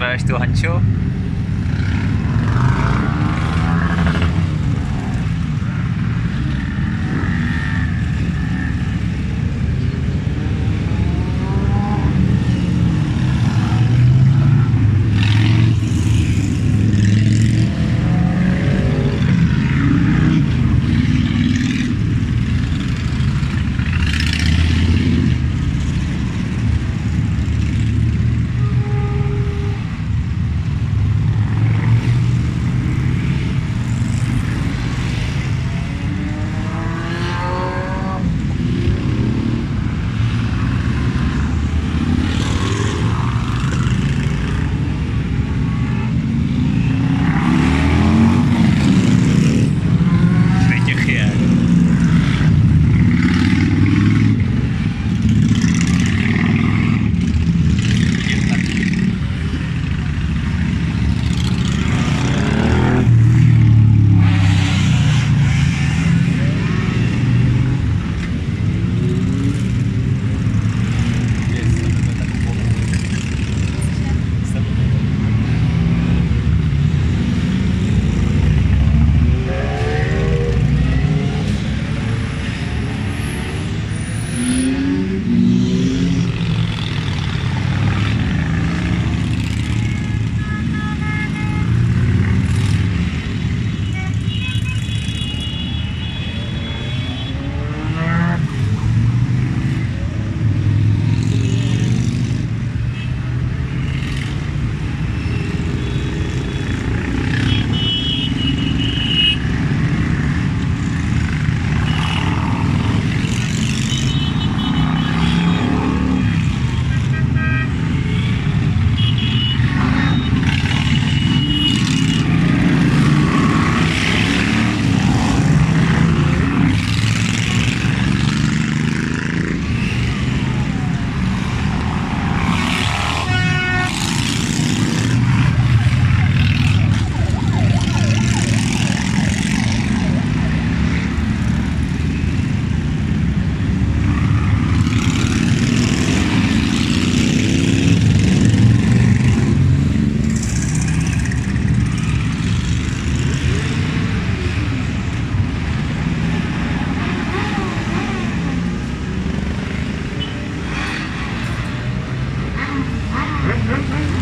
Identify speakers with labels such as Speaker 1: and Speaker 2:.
Speaker 1: 我是杜安秋。Mm-hmm.